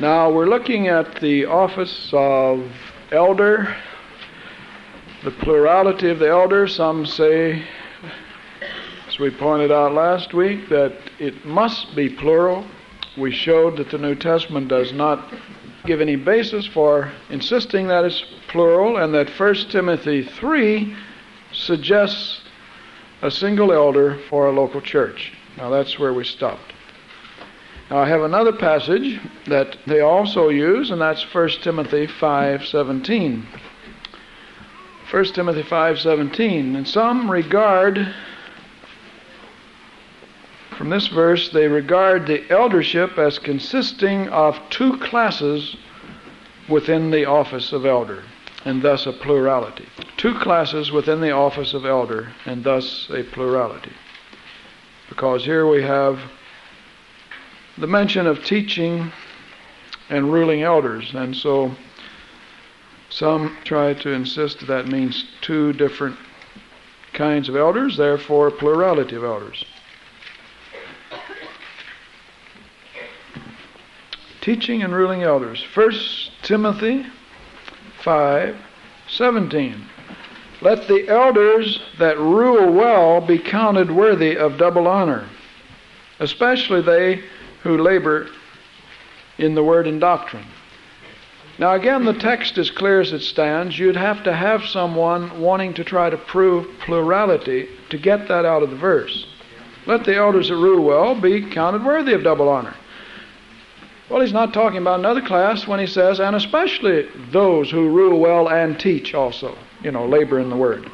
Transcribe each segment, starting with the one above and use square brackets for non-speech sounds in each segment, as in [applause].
Now we're looking at the office of elder, the plurality of the elder. Some say, as we pointed out last week, that it must be plural. We showed that the New Testament does not give any basis for insisting that it's plural, and that 1 Timothy 3 suggests a single elder for a local church. Now that's where we stopped. Now I have another passage that they also use, and that's 1 Timothy 5:17. 1 Timothy 5:17. And some regard from this verse they regard the eldership as consisting of two classes within the office of elder, and thus a plurality. Two classes within the office of elder, and thus a plurality. Because here we have the mention of teaching and ruling elders, and so some try to insist that, that means two different kinds of elders, therefore, plurality of elders. Teaching and ruling elders. 1 Timothy 5 17. Let the elders that rule well be counted worthy of double honor, especially they who labor in the word and doctrine. Now, again, the text is clear as it stands. You'd have to have someone wanting to try to prove plurality to get that out of the verse. Let the elders that rule well be counted worthy of double honor. Well, he's not talking about another class when he says, and especially those who rule well and teach also, you know, labor in the word.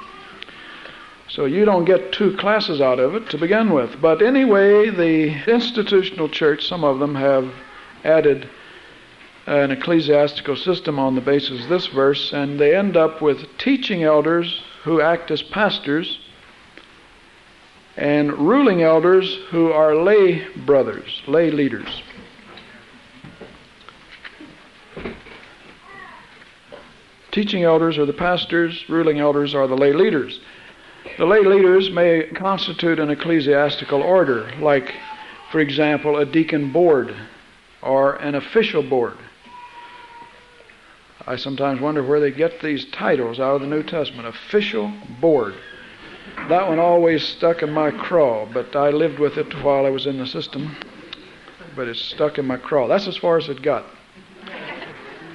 So you don't get two classes out of it to begin with. But anyway, the institutional church, some of them have added an ecclesiastical system on the basis of this verse, and they end up with teaching elders who act as pastors and ruling elders who are lay brothers, lay leaders. Teaching elders are the pastors, ruling elders are the lay leaders. The lay leaders may constitute an ecclesiastical order, like, for example, a deacon board or an official board. I sometimes wonder where they get these titles out of the New Testament. Official board. That one always stuck in my craw, but I lived with it while I was in the system. But it stuck in my craw. That's as far as it got.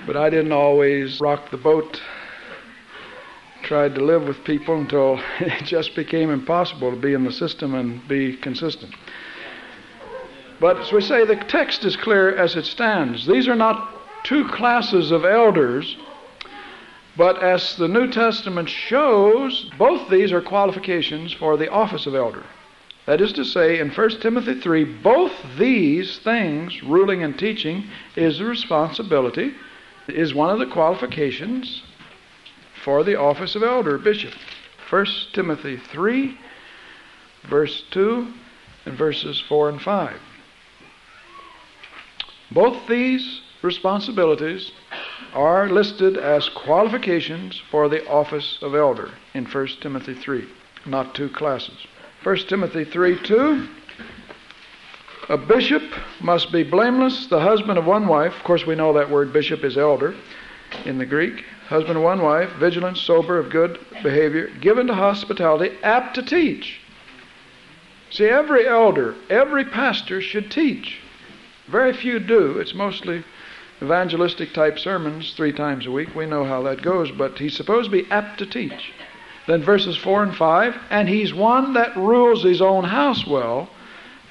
But I didn't always rock the boat. Tried to live with people until [laughs] it just became impossible to be in the system and be consistent. But as we say, the text is clear as it stands. These are not two classes of elders, but as the New Testament shows, both these are qualifications for the office of elder. That is to say, in 1 Timothy 3, both these things, ruling and teaching, is the responsibility is one of the qualifications for the office of elder bishop. 1 Timothy 3, verse 2, and verses 4 and 5. Both these responsibilities are listed as qualifications for the office of elder in 1 Timothy 3, not two classes. 1 Timothy 3 2 a bishop must be blameless, the husband of one wife. Of course, we know that word bishop is elder in the Greek. Husband of one wife, vigilant, sober, of good behavior, given to hospitality, apt to teach. See, every elder, every pastor should teach. Very few do. It's mostly evangelistic type sermons three times a week. We know how that goes, but he's supposed to be apt to teach. Then verses 4 and 5 and he's one that rules his own house well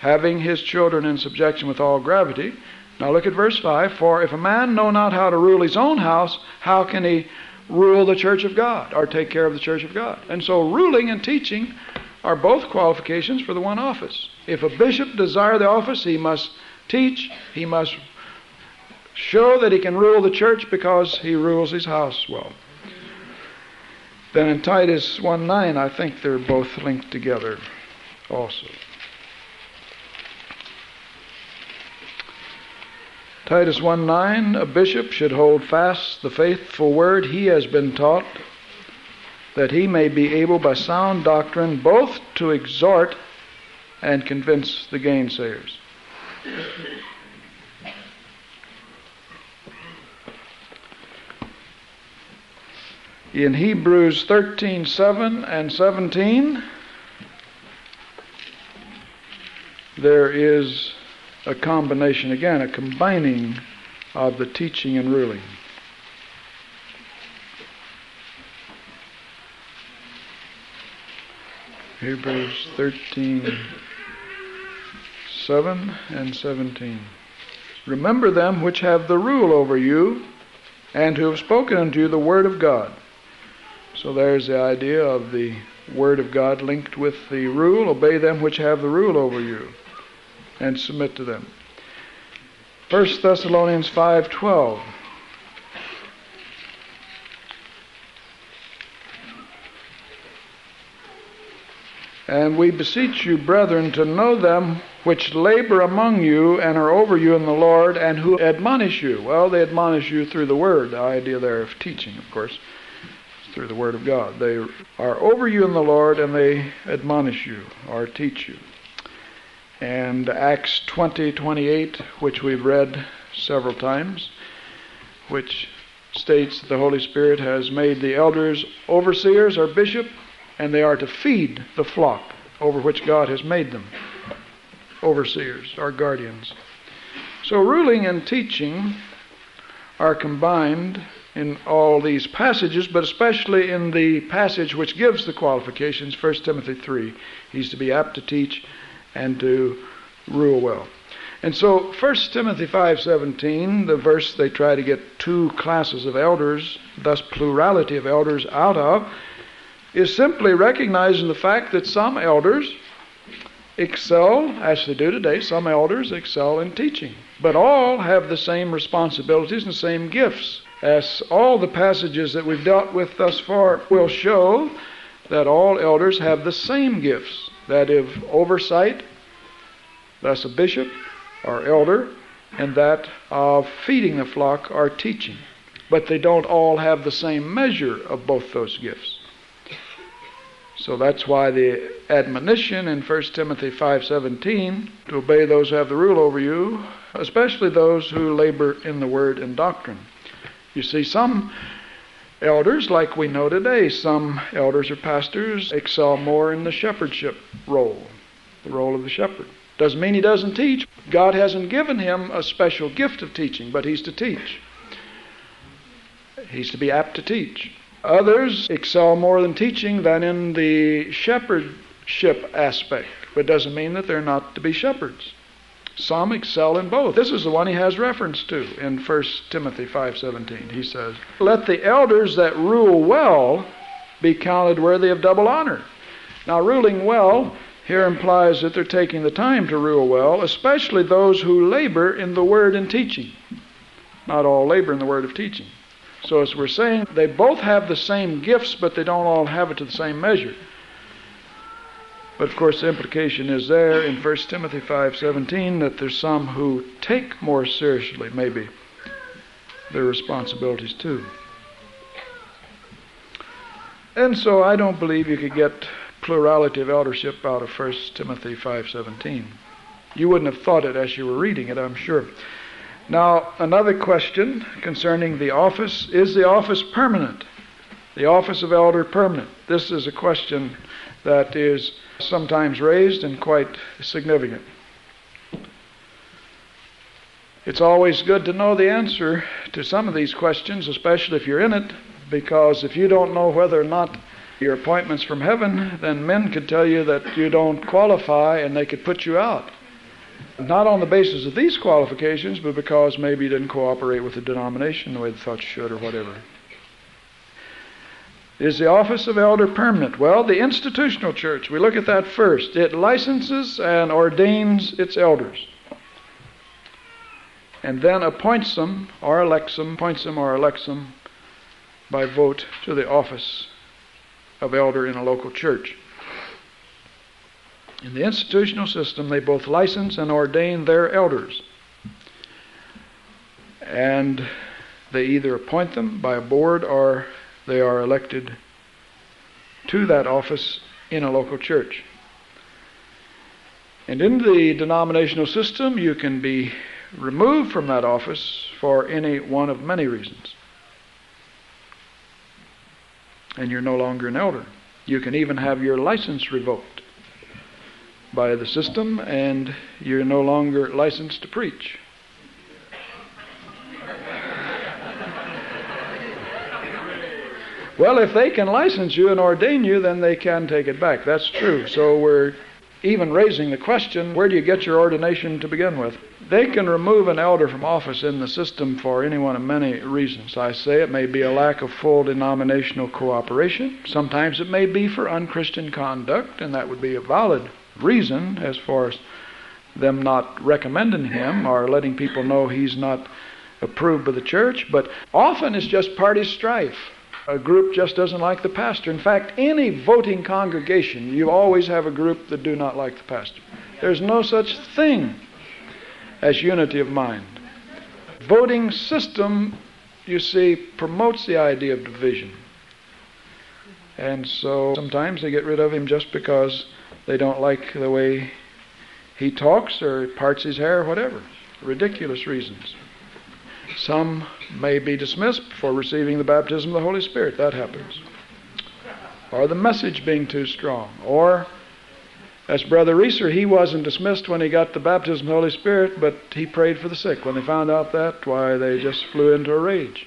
having his children in subjection with all gravity. Now look at verse 5 For if a man know not how to rule his own house, how can he rule the church of God or take care of the church of God? And so ruling and teaching are both qualifications for the one office. If a bishop desire the office, he must teach, he must show that he can rule the church because he rules his house well. Then in Titus 1 9, I think they're both linked together also. Titus 1 9, a bishop should hold fast the faithful word he has been taught, that he may be able by sound doctrine both to exhort and convince the gainsayers. In Hebrews 13 7 and 17, there is a combination, again, a combining of the teaching and ruling. Hebrews 13 7 and 17. Remember them which have the rule over you, and who have spoken unto you the word of God. So there's the idea of the word of God linked with the rule. Obey them which have the rule over you, and submit to them. 1 Thessalonians 5:12 And we beseech you, brethren, to know them which labor among you and are over you in the Lord, and who admonish you. Well, they admonish you through the Word. The idea there of teaching, of course, through the Word of God. They are over you in the Lord, and they admonish you or teach you. And Acts 20, 28, which we've read several times, which states that the Holy Spirit has made the elders overseers or bishop and they are to feed the flock over which God has made them overseers or guardians. So, ruling and teaching are combined in all these passages, but especially in the passage which gives the qualifications, 1 Timothy 3. He's to be apt to teach and to rule well. And so 1 Timothy 5:17, the verse they try to get two classes of elders, thus plurality of elders out of, is simply recognizing the fact that some elders excel, as they do today, some elders excel in teaching. But all have the same responsibilities and same gifts. As all the passages that we've dealt with thus far will show that all elders have the same gifts that of oversight, thus a bishop or elder, and that of feeding the flock or teaching. But they don't all have the same measure of both those gifts. So that's why the admonition in 1 Timothy 5:17 to obey those who have the rule over you, especially those who labor in the word and doctrine. You see some elders like we know today, some elders or pastors excel more in the shepherdship role, the role of the shepherd. Doesn't mean he doesn't teach. God hasn't given him a special gift of teaching, but he's to teach. He's to be apt to teach. Others excel more in teaching than in the shepherdship aspect, but doesn't mean that they're not to be shepherds. Some excel in both. This is the one he has reference to in 1 Timothy 5:17. He says, "Let the elders that rule well be counted worthy of double honor." Now, ruling well here implies that they're taking the time to rule well, especially those who labor in the word and teaching. Not all labor in the word of teaching. So, as we're saying, they both have the same gifts, but they don't all have it to the same measure. But of course, the implication is there in 1 Timothy 5:17 that there's some who take more seriously, maybe, their responsibilities too. And so, I don't believe you could get plurality of eldership out of 1 Timothy 5:17. You wouldn't have thought it as you were reading it, I'm sure. Now, another question concerning the office is the office permanent? The office of elder permanent? This is a question that is sometimes raised and quite significant. It's always good to know the answer to some of these questions, especially if you're in it, because if you don't know whether or not your appointment's from heaven, then men could tell you that you don't qualify and they could put you out not on the basis of these qualifications, but because maybe you didn't cooperate with the denomination the way they thought you should or whatever. Is the office of elder permanent? Well, the institutional church, we look at that first. It licenses and ordains its elders. And then appoints them, or elects them, appoints them or elects them by vote to the office of elder in a local church. In the institutional system, they both license and ordain their elders. And they either appoint them by a board or they are elected to that office in a local church. And in the denominational system, you can be removed from that office for any one of many reasons. and you're no longer an elder. You can even have your license revoked by the system, and you're no longer licensed to preach. Well, if they can license you and ordain you, then they can take it back. That's true. So we're even raising the question where do you get your ordination to begin with? They can remove an elder from office in the system for any one of many reasons. I say it may be a lack of full denominational cooperation. Sometimes it may be for unchristian conduct, and that would be a valid reason as far as them not recommending him or letting people know he's not approved by the church. But often it's just party strife a group just doesn't like the pastor. In fact, any voting congregation, you always have a group that do not like the pastor. There's no such thing as unity of mind. Voting system, you see, promotes the idea of division. And so sometimes they get rid of him just because they don't like the way he talks or parts his hair or whatever. Ridiculous reasons. Some may be dismissed for receiving the baptism of the Holy Spirit. That happens. Or the message being too strong. Or, as Brother Reeser, he wasn't dismissed when he got the baptism of the Holy Spirit, but he prayed for the sick. When they found out that, why, they just flew into a rage.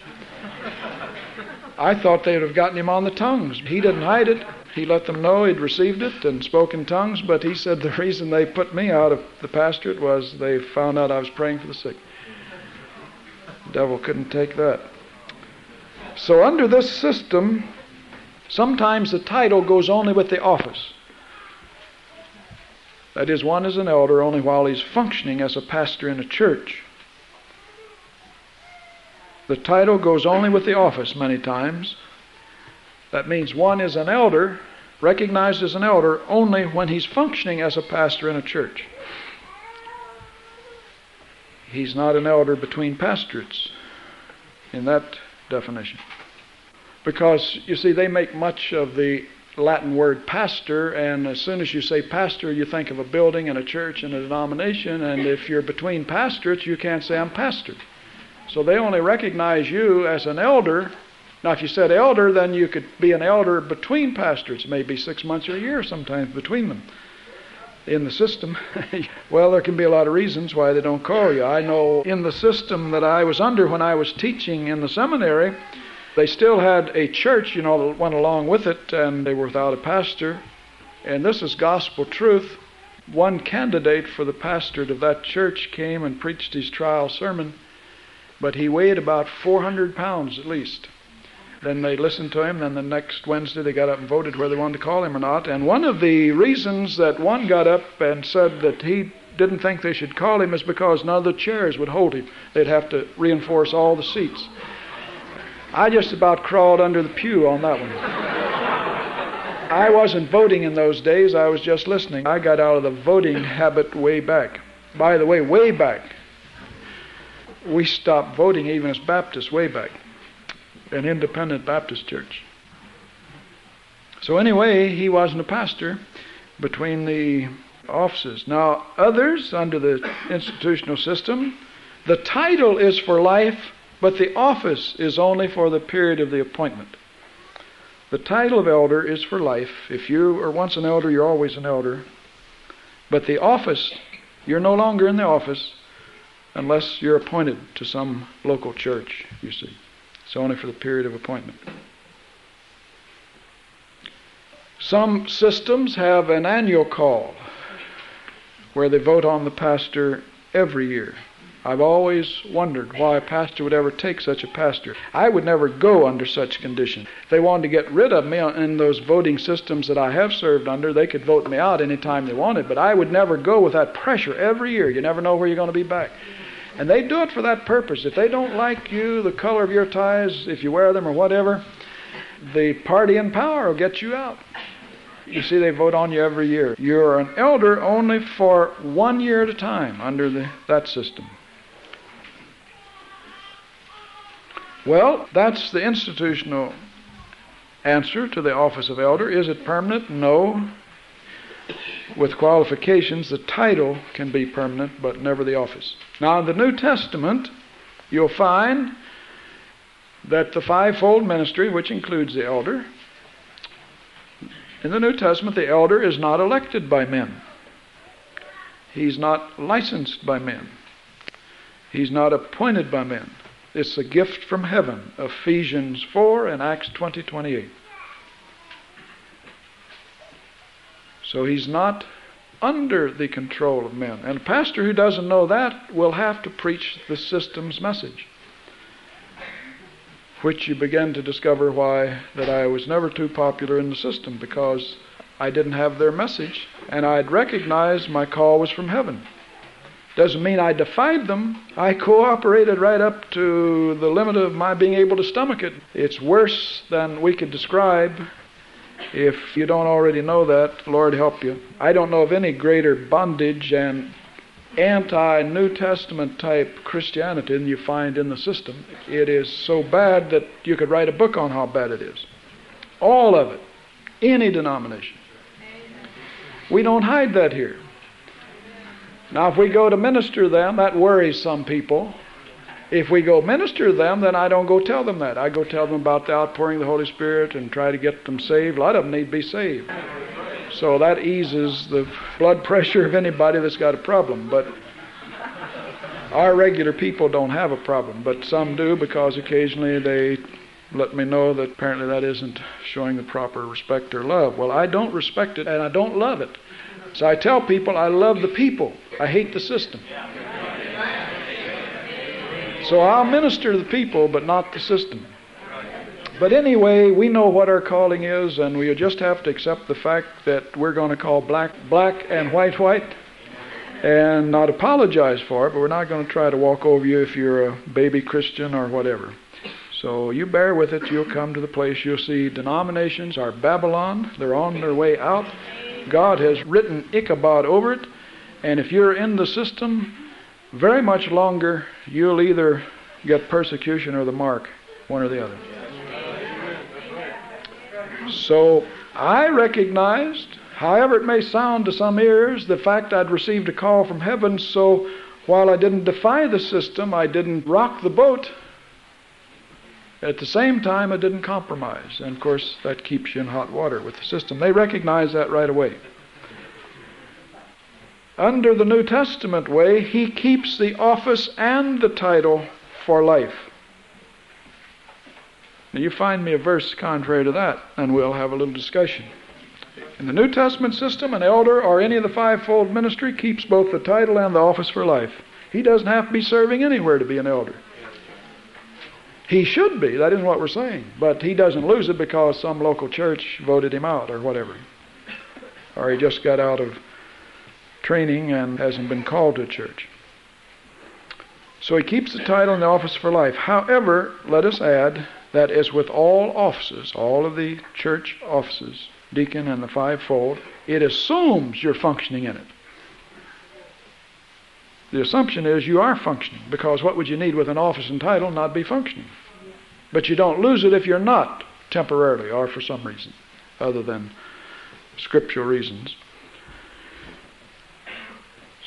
I thought they would have gotten him on the tongues. He didn't hide it. He let them know he'd received it and spoke in tongues, but he said the reason they put me out of the pastorate was they found out I was praying for the sick devil couldn't take that. So, under this system, sometimes the title goes only with the office. That is, one is an elder only while he's functioning as a pastor in a church. The title goes only with the office many times. That means one is an elder, recognized as an elder, only when he's functioning as a pastor in a church he's not an elder between pastorates in that definition. Because, you see, they make much of the Latin word pastor, and as soon as you say pastor, you think of a building and a church and a denomination, and if you're between pastorates, you can't say I'm pastor. So they only recognize you as an elder. Now, if you said elder, then you could be an elder between pastorates, maybe six months or a year sometimes between them in the system. [laughs] well, there can be a lot of reasons why they don't call you. I know in the system that I was under when I was teaching in the seminary, they still had a church, you know, that went along with it, and they were without a pastor. And this is gospel truth. One candidate for the pastorate of that church came and preached his trial sermon, but he weighed about 400 pounds at least. Then they listened to him. Then the next Wednesday they got up and voted whether they wanted to call him or not. And one of the reasons that one got up and said that he didn't think they should call him is because none of the chairs would hold him. They'd have to reinforce all the seats. I just about crawled under the pew on that one. I wasn't voting in those days, I was just listening. I got out of the voting habit way back. By the way, way back. We stopped voting even as Baptists way back an independent Baptist church. So, anyway, he wasn't a pastor between the offices. Now, others under the institutional system, the title is for life, but the office is only for the period of the appointment. The title of elder is for life. If you are once an elder, you're always an elder. But the office, you're no longer in the office unless you're appointed to some local church, you see. It's only for the period of appointment. Some systems have an annual call where they vote on the pastor every year. I've always wondered why a pastor would ever take such a pastor. I would never go under such conditions. If they wanted to get rid of me in those voting systems that I have served under, they could vote me out any time they wanted, but I would never go with that pressure every year. You never know where you're going to be back. And they do it for that purpose. If they don't like you, the color of your ties, if you wear them or whatever, the party in power will get you out. You see, they vote on you every year. You're an elder only for one year at a time under the, that system. Well, that's the institutional answer to the office of elder. Is it permanent? No with qualifications, the title can be permanent, but never the office. Now, in the New Testament, you'll find that the fivefold ministry, which includes the elder, In the New Testament, the elder is not elected by men. He's not licensed by men. He's not appointed by men. It's a gift from heaven. Ephesians 4 and Acts 20 28. So he's not under the control of men. And a pastor who doesn't know that will have to preach the system's message. Which you begin to discover why that I was never too popular in the system because I didn't have their message and I'd recognized my call was from heaven. Doesn't mean I defied them. I cooperated right up to the limit of my being able to stomach it. It's worse than we could describe if you don't already know that, Lord help you. I don't know of any greater bondage and anti New Testament type Christianity than you find in the system. It is so bad that you could write a book on how bad it is. All of it. Any denomination. We don't hide that here. Now, if we go to minister them, that worries some people. If we go minister to them, then I don't go tell them that. I go tell them about the outpouring of the Holy Spirit and try to get them saved. A lot of them need to be saved. So that eases the blood [laughs] pressure of anybody that's got a problem. But our regular people don't have a problem, but some do because occasionally they let me know that apparently that isn't showing the proper respect or love. Well, I don't respect it and I don't love it. So I tell people I love the people, I hate the system. So I'll minister to the people, but not the system. But anyway, we know what our calling is, and we just have to accept the fact that we're going to call black black and white white, and not apologize for it. But we're not going to try to walk over you if you're a baby Christian or whatever. So you bear with it. You'll come to the place you'll see denominations are Babylon. They're on their way out. God has written Ichabod over it, and if you're in the system, very much longer, you'll either get persecution or the mark, one or the other. So I recognized, however it may sound to some ears, the fact I'd received a call from heaven. So while I didn't defy the system, I didn't rock the boat. At the same time, I didn't compromise. And of course, that keeps you in hot water with the system. They recognize that right away. Under the New Testament way, he keeps the office and the title for life. Now, you find me a verse contrary to that, and we'll have a little discussion. In the New Testament system, an elder or any of the fivefold ministry keeps both the title and the office for life. He doesn't have to be serving anywhere to be an elder. He should be, that isn't what we're saying, but he doesn't lose it because some local church voted him out or whatever. Or he just got out of training and hasn't been called to church. So he keeps the title and the office for life. However, let us add that as with all offices, all of the church offices, deacon and the fivefold, it assumes you're functioning in it. The assumption is you are functioning, because what would you need with an office and title not be functioning? But you don't lose it if you're not temporarily or for some reason other than scriptural reasons.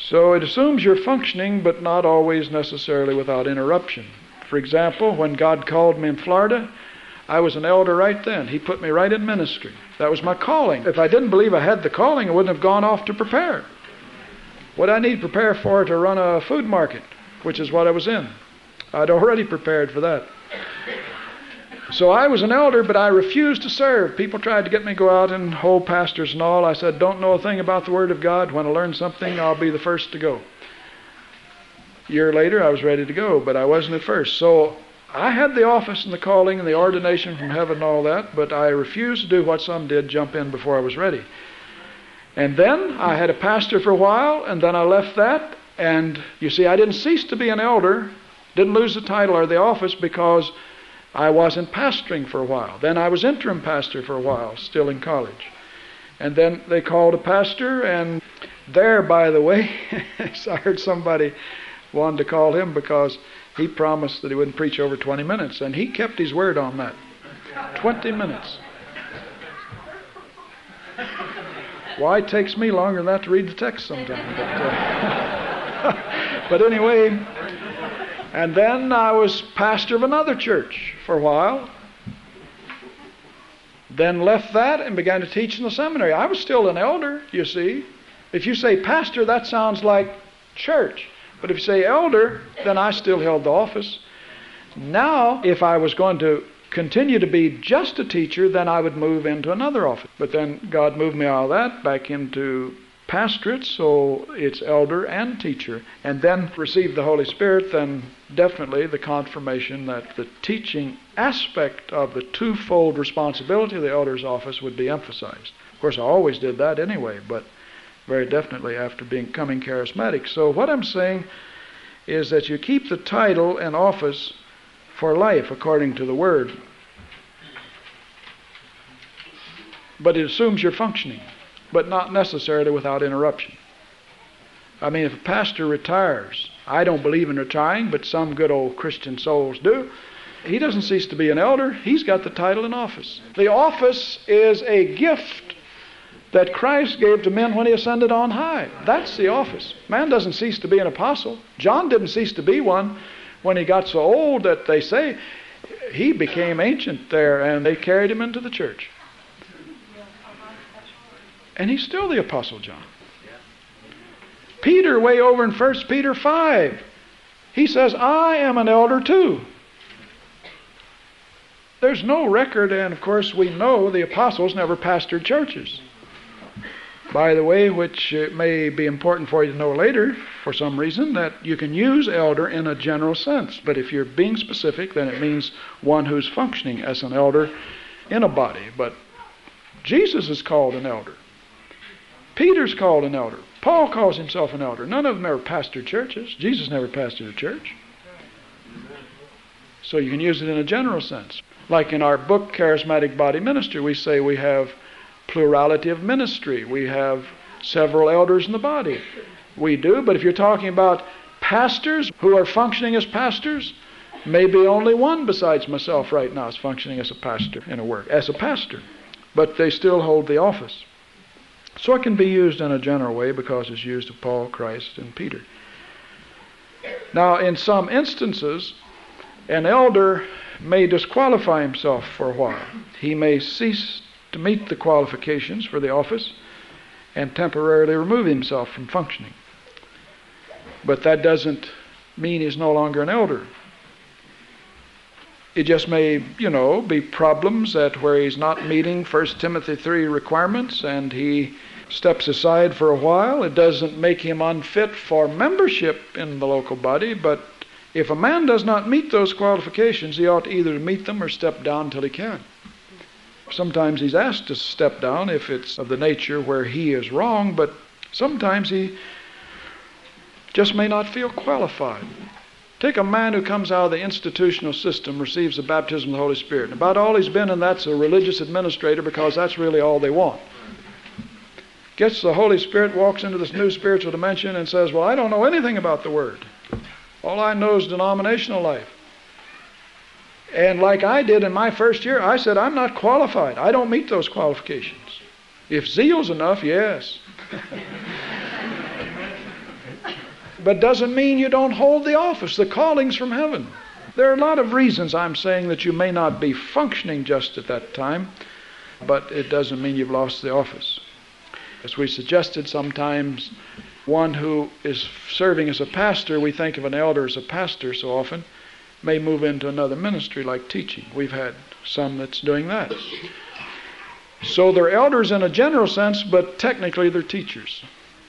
So it assumes you're functioning, but not always necessarily without interruption. For example, when God called me in Florida, I was an elder right then. He put me right in ministry. That was my calling. If I didn't believe I had the calling, I wouldn't have gone off to prepare. What I need to prepare for to run a food market, which is what I was in. I'd already prepared for that. So I was an elder, but I refused to serve. People tried to get me to go out and hold pastors and all. I said, Don't know a thing about the Word of God. When I learn something, I'll be the first to go. A year later, I was ready to go, but I wasn't at first. So I had the office and the calling and the ordination from heaven and all that, but I refused to do what some did jump in before I was ready. And then I had a pastor for a while, and then I left that. And you see, I didn't cease to be an elder, didn't lose the title or the office because I wasn't pastoring for a while. Then I was interim pastor for a while, still in college. And then they called a pastor, and there, by the way, [laughs] I heard somebody wanted to call him because he promised that he wouldn't preach over 20 minutes, and he kept his word on that. 20 minutes. Why it takes me longer than that to read the text sometimes. But, uh, [laughs] but anyway, and then I was pastor of another church for a while. then left that and began to teach in the seminary. I was still an elder, you see. If you say pastor, that sounds like church. But if you say elder, then I still held the office. Now, if I was going to continue to be just a teacher, then I would move into another office. But then God moved me out of that back into pastorate, so it's elder and teacher. And then receive the Holy Spirit, then definitely the confirmation that the teaching aspect of the twofold responsibility of the elder's office would be emphasized. Of course, I always did that anyway, but very definitely after becoming charismatic. So, what I'm saying is that you keep the title and office for life according to the Word, but it assumes you're functioning, but not necessarily without interruption. I mean, if a pastor retires, I don't believe in retiring, but some good old Christian souls do. He doesn't cease to be an elder, he's got the title and office. The office is a gift that Christ gave to men when he ascended on high. That's the office. Man doesn't cease to be an apostle. John didn't cease to be one when he got so old that they say he became ancient there and they carried him into the church. And he's still the apostle John. Peter, way over in 1 Peter 5, he says, I am an elder too. There's no record, and of course we know the apostles never pastored churches by the way, which may be important for you to know later for some reason, that you can use elder in a general sense. But if you're being specific, then it means one who's functioning as an elder in a body. But Jesus is called an elder. Peter's called an elder. Paul calls himself an elder. None of them ever pastored churches. Jesus never pastored a church. So you can use it in a general sense. Like in our book, Charismatic Body Ministry, we say we have plurality of ministry. We have several elders in the body. We do, but if you're talking about pastors who are functioning as pastors, maybe only one besides myself right now is functioning as a pastor in a work, as a pastor. But they still hold the office. So it can be used in a general way because it's used of Paul, Christ, and Peter. Now, in some instances, an elder may disqualify himself for a while. He may cease to meet the qualifications for the office and temporarily remove himself from functioning. But that doesn't mean he's no longer an elder. It just may, you know, be problems that where he's not meeting 1 Timothy 3 requirements and he steps aside for a while. It doesn't make him unfit for membership in the local body, but if a man does not meet those qualifications, he ought either to meet them or step down till he can. Sometimes he's asked to step down if it's of the nature where he is wrong, but sometimes he just may not feel qualified. Take a man who comes out of the institutional system, receives the baptism of the Holy Spirit. And about all he's been, and that's a religious administrator because that's really all they want. Gets the Holy Spirit, walks into this new spiritual dimension, and says, Well, I don't know anything about the Word. All I know is denominational life. And like I did in my first year, I said, I'm not qualified. I don't meet those qualifications. If zeal's enough, yes. [laughs] but doesn't mean you don't hold the office. The calling's from heaven. There are a lot of reasons I'm saying that you may not be functioning just at that time, but it doesn't mean you've lost the office. As we suggested, sometimes one who is serving as a pastor, we think of an elder as a pastor so often may move into another ministry like teaching. We've had some that's doing that. So they're elders in a general sense, but technically they're teachers.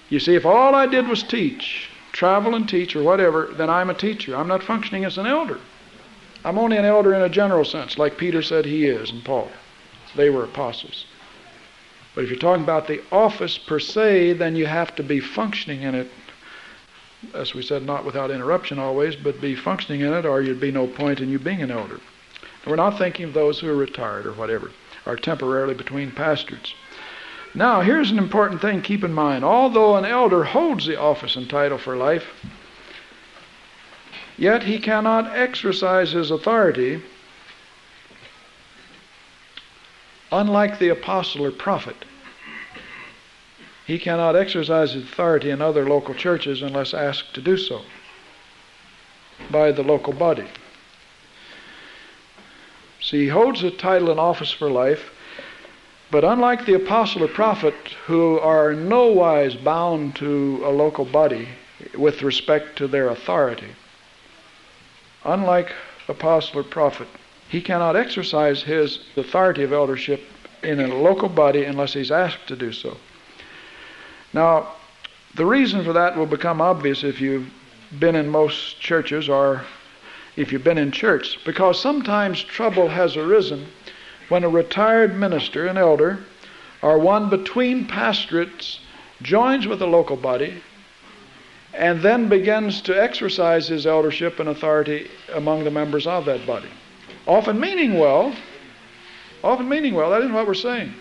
You see, if all I did was teach, travel and teach or whatever, then I'm a teacher. I'm not functioning as an elder. I'm only an elder in a general sense, like Peter said he is and Paul. They were apostles. But if you're talking about the office per se, then you have to be functioning in it as we said, not without interruption always, but be functioning in it, or you'd be no point in you being an elder. we're not thinking of those who are retired or whatever, are temporarily between pastorates. Now, here's an important thing keep in mind. Although an elder holds the office and title for life, yet he cannot exercise his authority unlike the apostle or prophet he cannot exercise his authority in other local churches unless asked to do so by the local body. See, he holds the title and office for life, But unlike the apostle or prophet, who are no wise bound to a local body with respect to their authority, unlike apostle or prophet, he cannot exercise his authority of eldership in a local body unless he's asked to do so. Now, the reason for that will become obvious if you've been in most churches or if you've been in church, because sometimes trouble has arisen when a retired minister, an elder, or one between pastorates joins with a local body and then begins to exercise his eldership and authority among the members of that body. Often meaning well, often meaning well, that isn't what we're saying.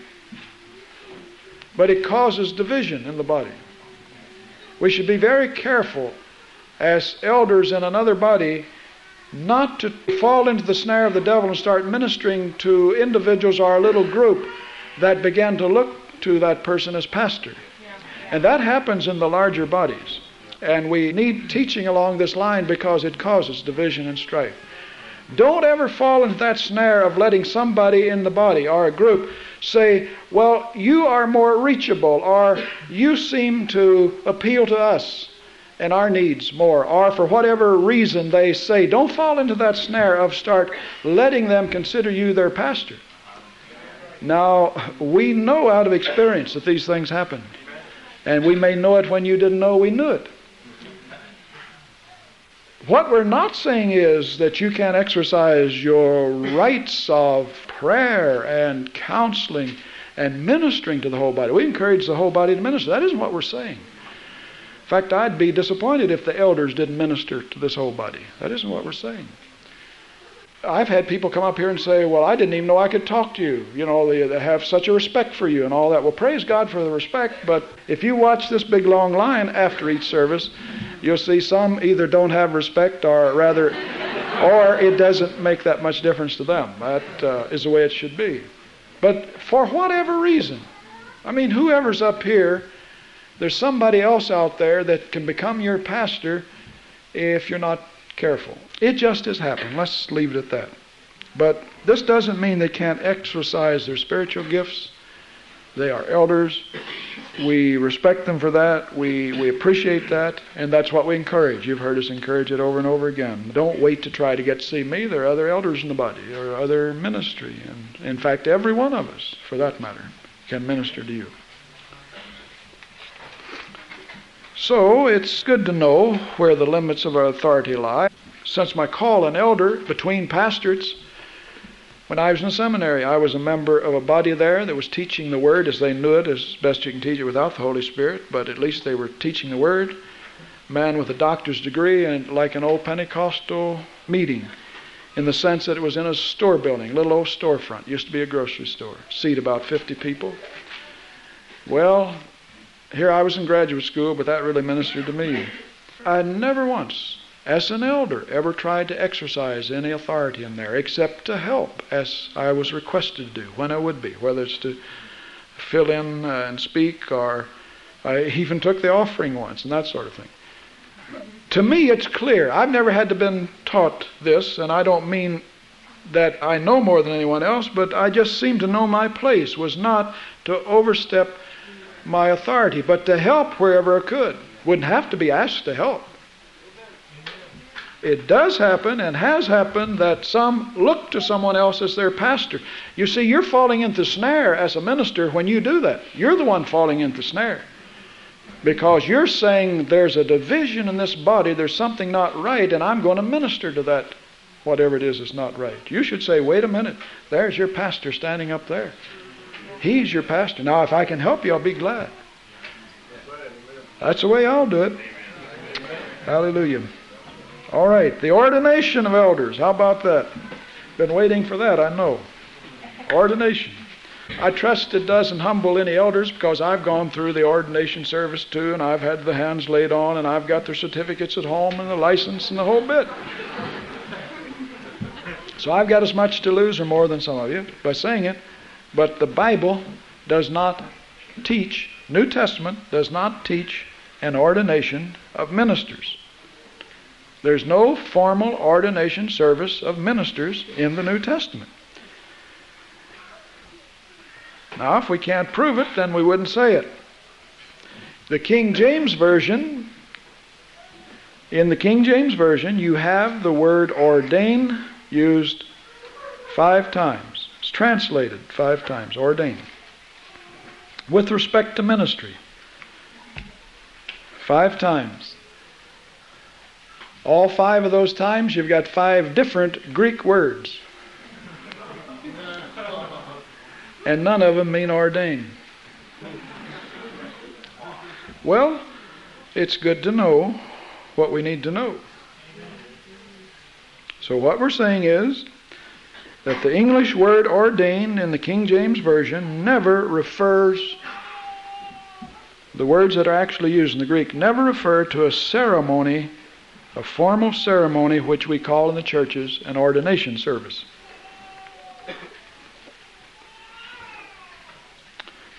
But it causes division in the body. We should be very careful as elders in another body not to fall into the snare of the devil and start ministering to individuals or a little group that began to look to that person as pastor. And that happens in the larger bodies. And we need teaching along this line because it causes division and strife. Don't ever fall into that snare of letting somebody in the body or a group say, Well, you are more reachable, or you seem to appeal to us and our needs more, or for whatever reason they say, don't fall into that snare of start letting them consider you their pastor. Now, we know out of experience that these things happen. And we may know it when you didn't know we knew it. What we're not saying is that you can't exercise your rights of prayer and counseling and ministering to the whole body. We encourage the whole body to minister. That isn't what we're saying. In fact, I'd be disappointed if the elders didn't minister to this whole body. That isn't what we're saying. I've had people come up here and say, Well, I didn't even know I could talk to you. You know, they, they, have such a respect for you and all that. Well, praise God for the respect, but if you watch this big long line after each service, you'll see some either don't have respect or rather, or it doesn't make that much difference to them. That uh, is the way it should be. But for whatever reason, I mean, whoever's up here there's somebody else out there that can become your pastor if you're not careful. It just has happened. Let's leave it at that. But this doesn't mean they can't exercise their spiritual gifts. They are elders. We respect them for that. We, we appreciate that. And that's what we encourage. You've heard us encourage it over and over again. Don't wait to try to get to see me. There are other elders in the body or other ministry. And in fact, every one of us, for that matter, can minister to you. So it's good to know where the limits of our authority lie. Since my call an elder between pastorates, when I was in seminary, I was a member of a body there that was teaching the Word as they knew it, as best you can teach it without the Holy Spirit, but at least they were teaching the Word. Man with a doctor's degree, and like an old Pentecostal meeting, in the sense that it was in a store building, little old storefront, used to be a grocery store, seat about 50 people. Well, here I was in graduate school, but that really ministered to me. I never once, as an elder, ever tried to exercise any authority in there except to help, as I was requested to do when I would be, whether it's to fill in uh, and speak, or I even took the offering once and that sort of thing. To me, it's clear. I've never had to been taught this, and I don't mean that I know more than anyone else, but I just seem to know my place was not to overstep my authority, but to help wherever I could. Wouldn't have to be asked to help. It does happen and has happened that some look to someone else as their pastor. You see, you're falling into snare as a minister when you do that. You're the one falling into snare. Because you're saying there's a division in this body, there's something not right, and I'm going to minister to that, whatever it is that's not right. You should say, wait a minute, there's your pastor standing up there. He's your pastor. Now, if I can help you, I'll be glad. That's the way I'll do it. Hallelujah. All right, the ordination of elders. How about that? Been waiting for that, I know. Ordination. I trust it doesn't humble any elders because I've gone through the ordination service too, and I've had the hands laid on, and I've got their certificates at home, and the license, and the whole bit. So I've got as much to lose or more than some of you by saying it. But the Bible does not teach, New Testament does not teach an ordination of ministers. There's no formal ordination service of ministers in the New Testament. Now, if we can't prove it, then we wouldn't say it. The King James Version, in the King James Version, you have the word ordain used five times. Translated five times, ordain. With respect to ministry, five times. All five of those times, you've got five different Greek words. And none of them mean ordain. Well, it's good to know what we need to know. So, what we're saying is that the English word ordain in the King James Version never refers, the words that are actually used in the Greek never refer to a ceremony a formal ceremony which we call in the churches an ordination service. Of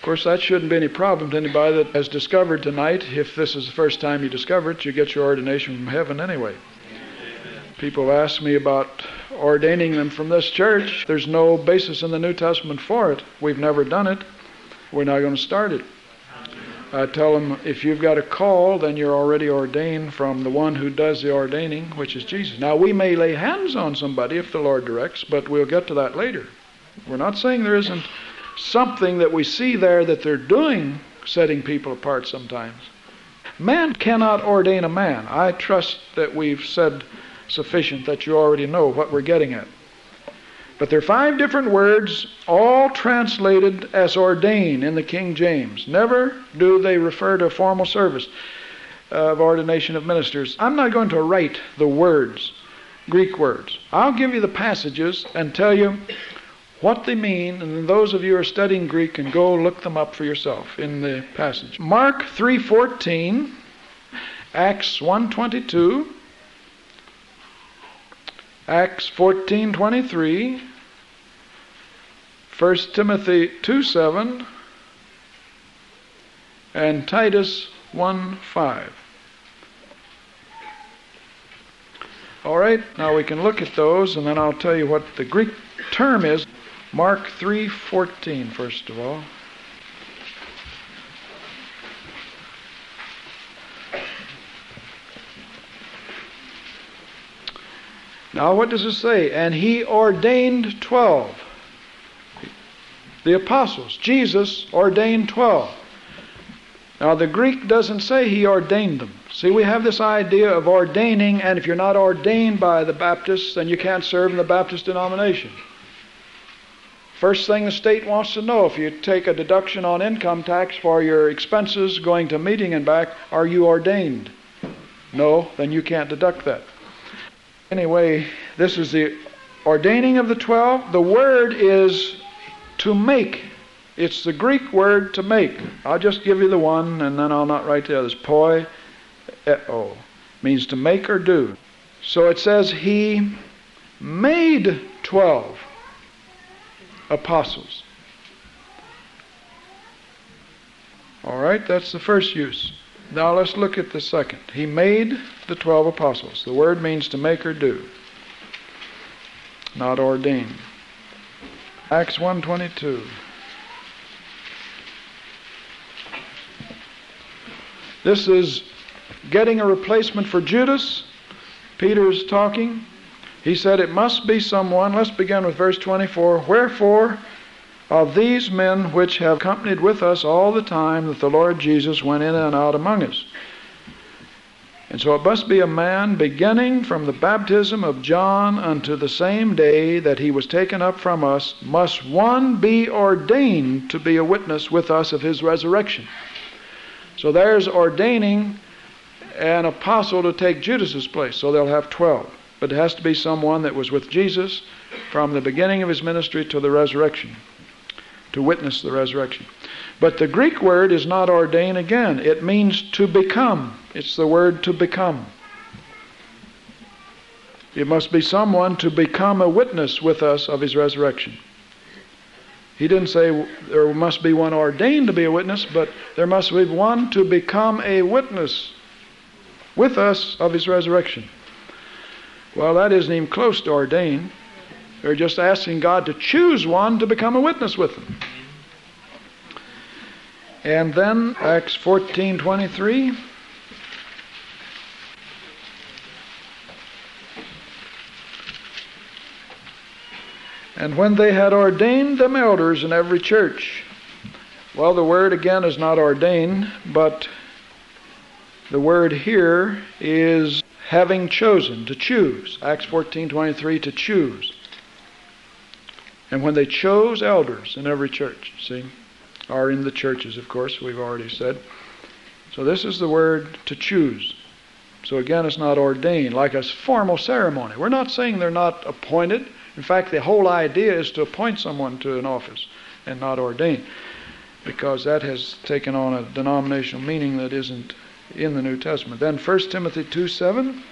course, that shouldn't be any problem to anybody that has discovered tonight. If this is the first time you discover it, you get your ordination from heaven anyway. People ask me about ordaining them from this church. There's no basis in the New Testament for it. We've never done it. We're not going to start it. I tell them if you've got a call, then you're already ordained from the one who does the ordaining, which is Jesus. Now, we may lay hands on somebody if the Lord directs, but we'll get to that later. We're not saying there isn't something that we see there that they're doing, setting people apart sometimes. Man cannot ordain a man. I trust that we've said sufficient that you already know what we're getting at. But there are five different words, all translated as ordain in the King James. Never do they refer to formal service of ordination of ministers. I'm not going to write the words, Greek words. I'll give you the passages and tell you what they mean, and those of you who are studying Greek can go look them up for yourself in the passage. Mark 3:14, Acts 1:22, Acts 14:23, 1 Timothy 2 7 and Titus 1 5. All right, now we can look at those and then I'll tell you what the Greek term is. Mark 3:14 first of all. Now what does it say? And he ordained 12 the apostles. Jesus ordained 12. Now, the Greek doesn't say he ordained them. See, we have this idea of ordaining, and if you're not ordained by the Baptists, then you can't serve in the Baptist denomination. First thing the state wants to know if you take a deduction on income tax for your expenses going to meeting and back, are you ordained? No, then you can't deduct that. Anyway, this is the ordaining of the twelve. The word is to make. It's the Greek word to make. I'll just give you the one and then I'll not write the others. Poi eo means to make or do. So it says he made 12 apostles. All right, that's the first use. Now let's look at the second. He made the 12 apostles. The word means to make or do, not ordain. Acts 122. This is getting a replacement for Judas. Peter's talking. He said, It must be someone. Let's begin with verse 24. Wherefore, of these men which have accompanied with us all the time that the Lord Jesus went in and out among us. And so it must be a man beginning from the baptism of John unto the same day that he was taken up from us, must one be ordained to be a witness with us of his resurrection. So there's ordaining an apostle to take Judas's place. So they'll have 12. But it has to be someone that was with Jesus from the beginning of his ministry to the resurrection, to witness the resurrection. But the Greek word is not ordain again. It means to become. It's the word to become. It must be someone to become a witness with us of his resurrection. He didn't say there must be one ordained to be a witness, but there must be one to become a witness with us of his resurrection. Well, that isn't even close to ordain. They're just asking God to choose one to become a witness with them. And then Acts 14:23 And when they had ordained them elders in every church. Well, the word again is not ordained, but the word here is having chosen, to choose. Acts 14:23 to choose. And when they chose elders in every church, see, are in the churches, of course, we've already said. So this is the word to choose. So again, it's not ordained like a formal ceremony. We're not saying they're not appointed. In fact, the whole idea is to appoint someone to an office and not ordain, because that has taken on a denominational meaning that isn't in the New Testament. Then 1 Timothy 2 7.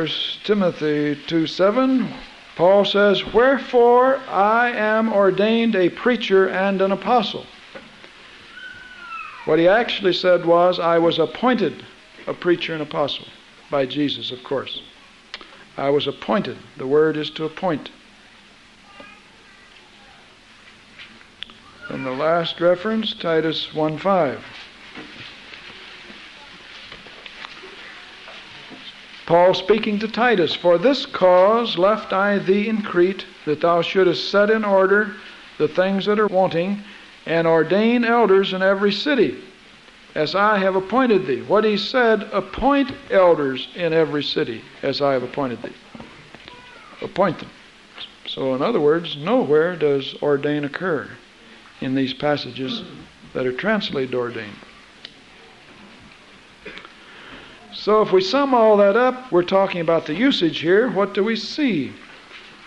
First Timothy 2 7, Paul says, Wherefore I am ordained a preacher and an apostle. What he actually said was, I was appointed a preacher and apostle by Jesus, of course. I was appointed. The word is to appoint. And the last reference, Titus 1 5. Paul speaking to Titus, For this cause left I thee in Crete, that thou shouldest set in order the things that are wanting, and ordain elders in every city, as I have appointed thee. What he said, appoint elders in every city, as I have appointed thee. Appoint them. So, in other words, nowhere does ordain occur in these passages that are translated ordain. So, if we sum all that up, we're talking about the usage here. What do we see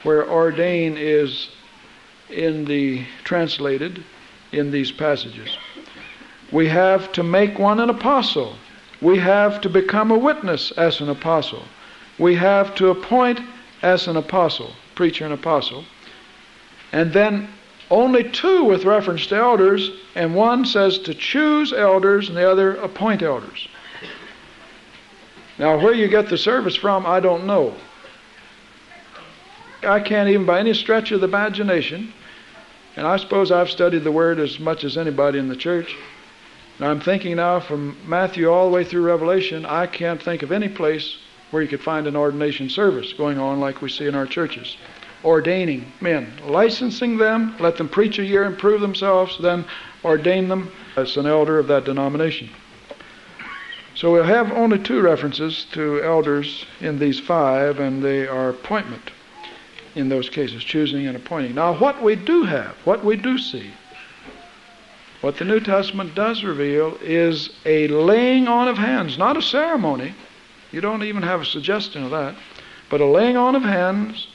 where ordain is in the translated in these passages. We have to make one an apostle. We have to become a witness as an apostle. We have to appoint as an apostle, preacher and apostle. And then only two with reference to elders, and one says to choose elders, and the other appoint elders. Now, where you get the service from, I don't know. I can't even, by any stretch of the imagination, and I suppose I've studied the Word as much as anybody in the church. And I'm thinking now from Matthew all the way through Revelation, I can't think of any place where you could find an ordination service going on like we see in our churches. Ordaining men, licensing them, let them preach a year and prove themselves, then ordain them as an elder of that denomination. So we'll have only two references to elders in these five, and they are appointment in those cases, choosing and appointing. Now, what we do have, what we do see, what the New Testament does reveal is a laying on of hands, not a ceremony. You don't even have a suggestion of that, but a laying on of hands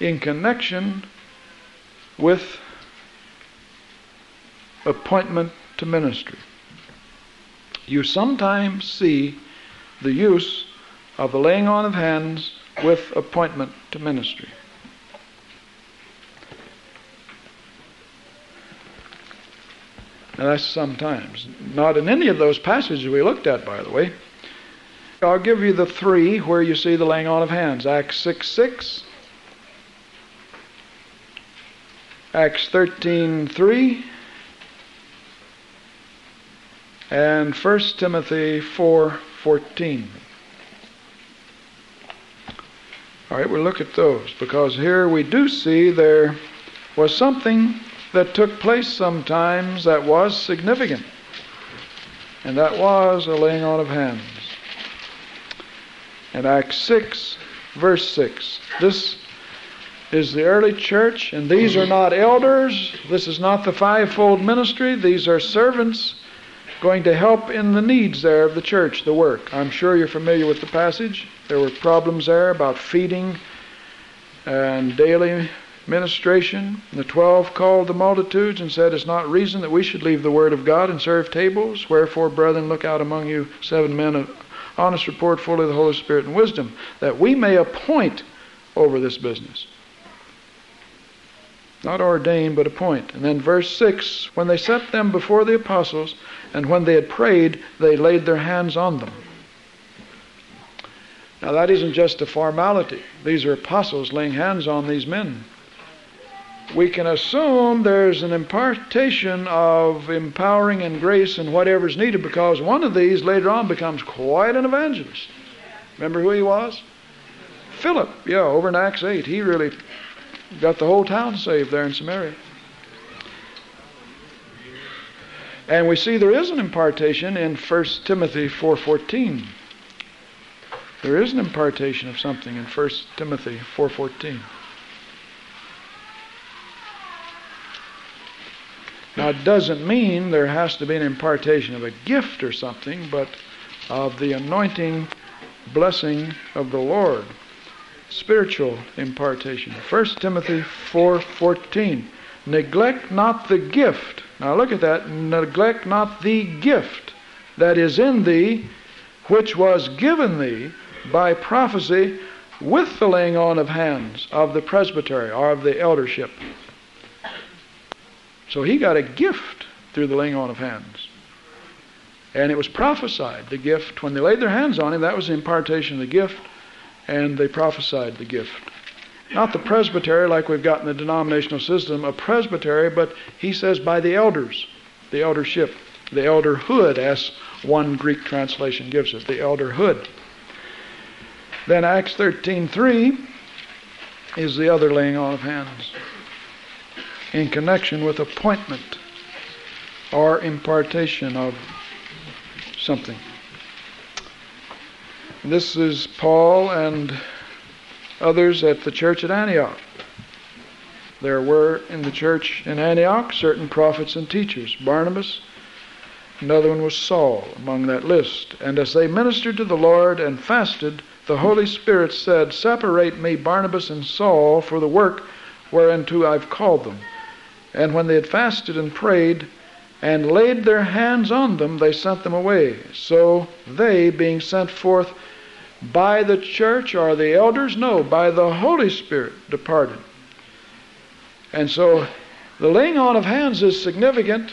in connection with appointment to ministry. You sometimes see the use of the laying on of hands with appointment to ministry. Now that's sometimes. Not in any of those passages we looked at, by the way. I'll give you the three where you see the laying on of hands. Acts 6 6. Acts 13 3. And 1 Timothy 4 14. All right, we'll look at those because here we do see there was something that took place sometimes that was significant, and that was a laying on of hands. In Acts 6, verse 6, this is the early church, and these are not elders. This is not the fivefold ministry. These are servants going to help in the needs there of the church, the work. I'm sure you're familiar with the passage. There were problems there about feeding and daily ministration. The twelve called the multitudes and said, It's not reason that we should leave the word of God and serve tables. Wherefore, brethren, look out among you seven men of honest report, full of the Holy Spirit and wisdom, that we may appoint over this business. Not ordain, but appoint. And then verse 6 When they set them before the apostles, and when they had prayed, they laid their hands on them. Now, that isn't just a formality. These are apostles laying hands on these men. We can assume there's an impartation of empowering and grace and whatever's needed because one of these later on becomes quite an evangelist. Remember who he was? Philip, yeah, over in Acts 8. He really got the whole town saved there in Samaria. And we see there is an impartation in 1 Timothy 4:14. There is an impartation of something in 1 Timothy 4:14. Now it doesn't mean there has to be an impartation of a gift or something, but of the anointing blessing of the Lord. Spiritual impartation. 1 Timothy 4:14. Neglect not the gift. Now look at that. Neglect not the gift that is in thee, which was given thee by prophecy with the laying on of hands of the presbytery or of the eldership. So he got a gift through the laying on of hands. And it was prophesied, the gift. When they laid their hands on him, that was the impartation of the gift, and they prophesied the gift. Not the presbytery like we've got in the denominational system, a presbytery, but he says by the elders, the eldership, the elderhood, as one Greek translation gives it, the elderhood. Then Acts 13:3 is the other laying on of hands in connection with appointment or impartation of something. This is Paul and others at the church at Antioch. There were in the church in Antioch certain prophets and teachers. Barnabas, another one was Saul among that list. And as they ministered to the Lord and fasted, the Holy Spirit said, Separate me, Barnabas and Saul, for the work whereunto I've called them. And when they had fasted and prayed and laid their hands on them, they sent them away. So they, being sent forth by the church or the elders, no, by the Holy Spirit, departed. And so the laying on of hands is significant,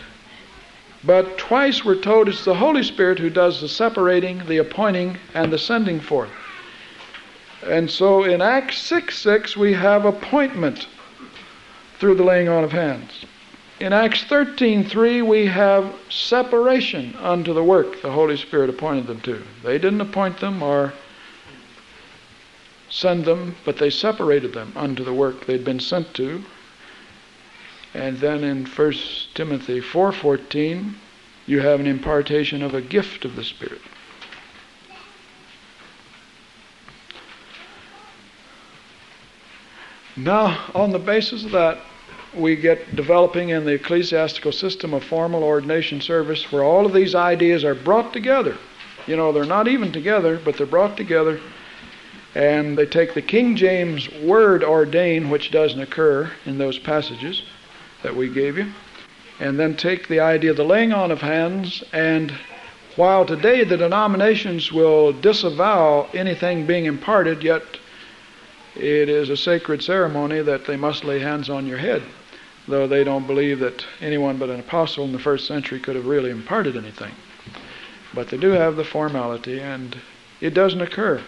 but twice we're told it's the Holy Spirit who does the separating, the appointing, and the sending forth. And so in Acts 6 6, we have appointment through the laying on of hands. In Acts 13:3 we have separation unto the work the Holy Spirit appointed them to. They didn't appoint them or send them, but they separated them unto the work they'd been sent to. And then in 1 Timothy 4:14 you have an impartation of a gift of the Spirit. Now, on the basis of that, we get developing in the ecclesiastical system a formal ordination service where all of these ideas are brought together. You know, they're not even together, but they're brought together. And they take the King James word ordain, which doesn't occur in those passages that we gave you, and then take the idea of the laying on of hands. And while today the denominations will disavow anything being imparted, yet it is a sacred ceremony that they must lay hands on your head, though they don't believe that anyone but an apostle in the first century could have really imparted anything. But they do have the formality, and it doesn't occur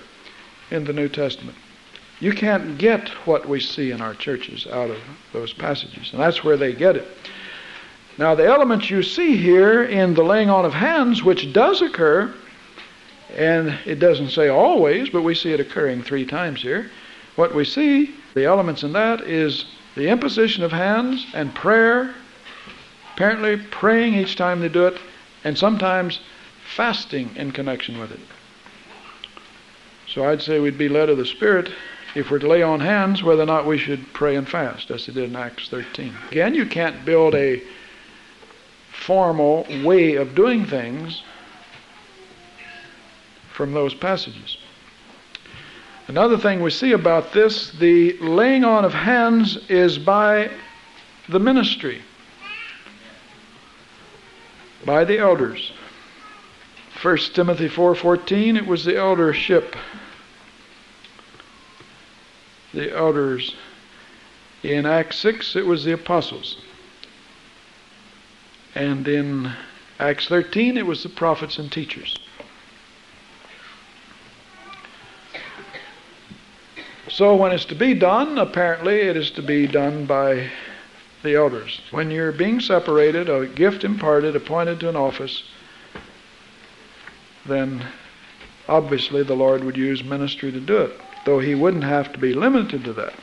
in the New Testament. You can't get what we see in our churches out of those passages, and that's where they get it. Now, the elements you see here in the laying on of hands, which does occur, and it doesn't say always, but we see it occurring three times here, what we see, the elements in that, is the imposition of hands and prayer, apparently praying each time they do it, and sometimes fasting in connection with it. So I'd say we'd be led of the Spirit if we're to lay on hands whether or not we should pray and fast, as they did in Acts 13. Again, you can't build a formal way of doing things from those passages. Another thing we see about this the laying on of hands is by the ministry, by the elders. 1 Timothy 4:14 it was the eldership. The elders. In Acts 6 it was the apostles. And in Acts 13 it was the prophets and teachers. So when it's to be done, apparently it is to be done by the elders. When you're being separated, a gift imparted, appointed to an office, then obviously the Lord would use ministry to do it, though He wouldn't have to be limited to that.